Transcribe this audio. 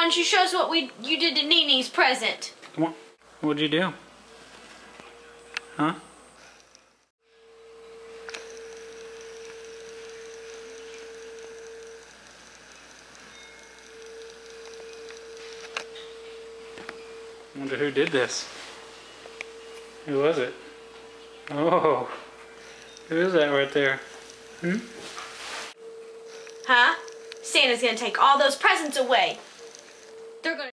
why don't you show us what we you did to Nini's present? Come on. What'd you do? Huh? Wonder who did this. Who was it? Oh, who is that right there? Hmm? Huh? Santa's gonna take all those presents away.